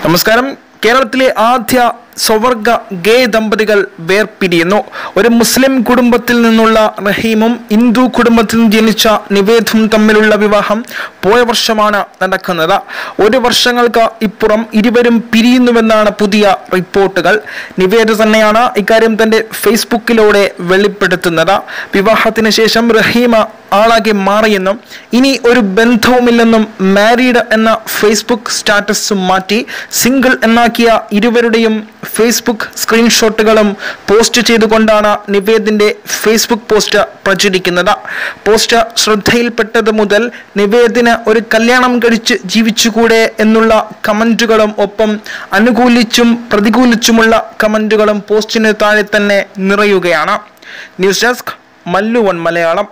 നമസ്കാരം കേരളത്തിലെ ആദ്യ സ്വവർഗ ഗേ ദമ്പതികൾ വേർപിരിയുന്നു. ഒരു മുസ്ലിം കുടുംബത്തിൽ നിന്നുള്ള റഹീമും ഹിന്ദു കുടുംബത്തിൽ നിന്ന് ജനിച്ച നിവേദും തമ്മിലുള്ള വിവാഹം പോയ വർഷമാണ് നടക്കുന്നത്. ഒരു വർഷങ്ങൾക്ക് ഇപ്പുറം ഇരുവരും പിരിയുന്നുവെന്നാണ് പുതിയ റിപ്പോർട്ടുകൾ. നിവേദ തന്നെയാണ് ഇക്കാര്യം തന്റെ ഫേസ്ബുക്കിലൂടെ വെളിപ്പെടുത്തുന്നത്. വിവാഹത്തിന് ശേഷം റഹീമ ആളാകെ മാറിയെന്നും ഇനി ഒരു ബന്ധവുമില്ലെന്നും മാരീഡ് എന്ന ഫേസ്ബുക്ക് സ്റ്റാറ്റസ് മാറ്റി സിംഗിൾ എന്നാക്കിയ ഇരുവരുടെയും ഫേസ്ബുക്ക് സ്ക്രീൻഷോട്ടുകളും പോസ്റ്റ് ചെയ്തുകൊണ്ടാണ് നിവേദിന്റെ ഫേസ്ബുക്ക് പോസ്റ്റ് പ്രചരിക്കുന്നത്. പോസ്റ്റ് ശ്രദ്ധയിൽപ്പെട്ടത് മുതൽ നിവേദിന് ഒരു കല്യാണം കഴിച്ച് ജീവിച്ചുകൂടെ എന്നുള്ള കമന്റുകളും ഒപ്പം അനുകൂലിച്ചും പ്രതികൂലിച്ചുമുള്ള കമന്റുകളും പോസ്റ്റിന് താഴെ തന്നെ നിറയുകയാണ്. News desk Mallu one Malayalam.